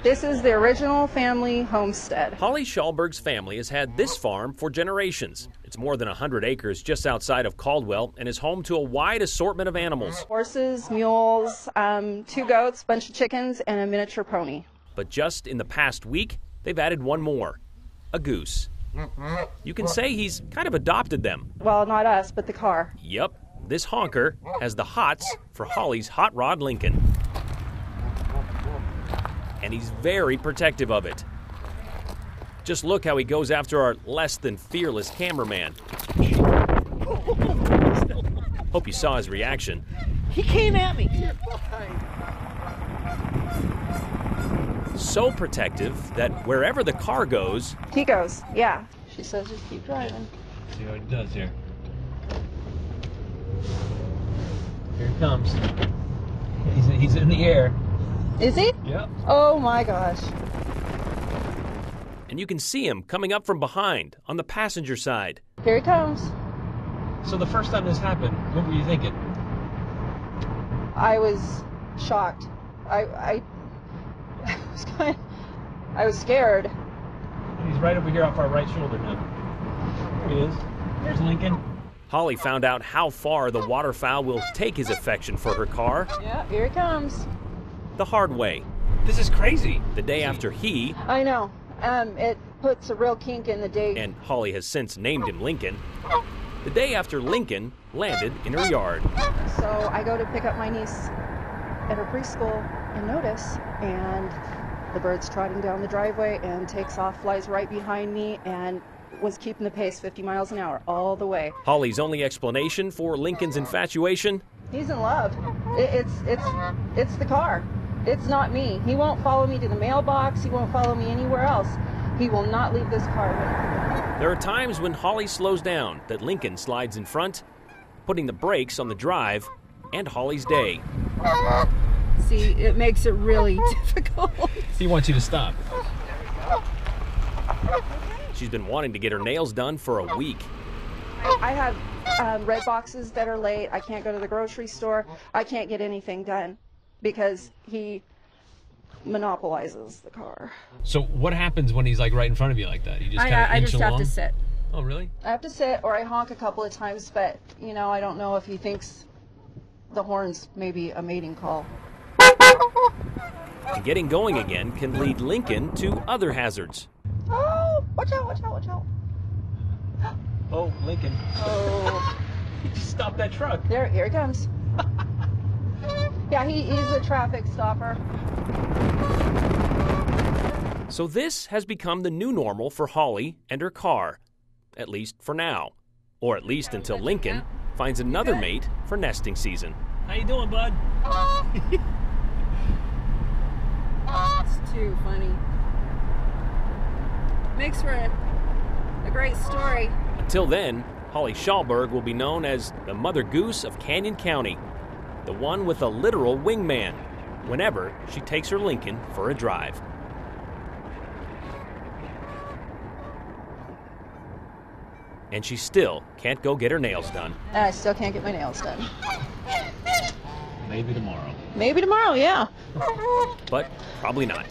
This is the original family homestead. Holly Schallberg's family has had this farm for generations. It's more than 100 acres just outside of Caldwell and is home to a wide assortment of animals. Horses, mules, um, two goats, bunch of chickens, and a miniature pony. But just in the past week, they've added one more a goose. You can say he's kind of adopted them. Well, not us, but the car. Yep, this honker has the hots for Holly's Hot Rod Lincoln. And he's very protective of it. Just look how he goes after our less than fearless cameraman. Hope you saw his reaction. He came at me. So protective that wherever the car goes, He goes, yeah. She says, just keep driving. See what he does here. Here he comes. He's, he's in the air. Is he? Yep. Oh my gosh. and you can see him coming up from behind on the passenger side. Here he comes. So the first time this happened, what were you thinking? I was shocked. I, I, I was kind I was scared. He's right over here off our right shoulder now. There he is. There's Lincoln. Holly found out how far the waterfowl will take his affection for her car Yeah, here he comes. The hard way. This is crazy. The day after he, I know. Um, it puts a real kink in the day. and Holly has since named him Lincoln, the day after Lincoln landed in her yard. So I go to pick up my niece at her preschool and notice, and the bird's trotting down the driveway and takes off, flies right behind me, and was keeping the pace 50 miles an hour all the way. Holly's only explanation for Lincoln's infatuation He's in love. It's it's it's the car. It's not me. He won't follow me to the mailbox. He won't follow me anywhere else. He will not leave this car. There are times when Holly slows down that Lincoln slides in front, putting the brakes on the drive and Holly's day. See, it makes it really difficult. He wants you to stop. She's been wanting to get her nails done for a week. I have um, red boxes that are late. I can't go to the grocery store. I can't get anything done because he monopolizes the car. So what happens when he's like right in front of you like that? You just kind of I, I inch just have to sit. Oh, really? I have to sit or I honk a couple of times, but you know, I don't know if he thinks the horn's maybe a mating call. And getting going again can lead Lincoln to other hazards. Oh, watch out, watch out, watch out. Oh, Lincoln. Oh, He just stopped that truck. there, here he comes. yeah, he, he's a traffic stopper. So this has become the new normal for Holly and her car, at least for now, or at least until Lincoln finds another mate for nesting season. How you doing, bud? It's too funny. Makes for a, a great story. Until then, Holly Schallberg will be known as the Mother Goose of Canyon County, the one with a literal wingman, whenever she takes her Lincoln for a drive. And she still can't go get her nails done. I still can't get my nails done. Maybe tomorrow. Maybe tomorrow, yeah. But probably not.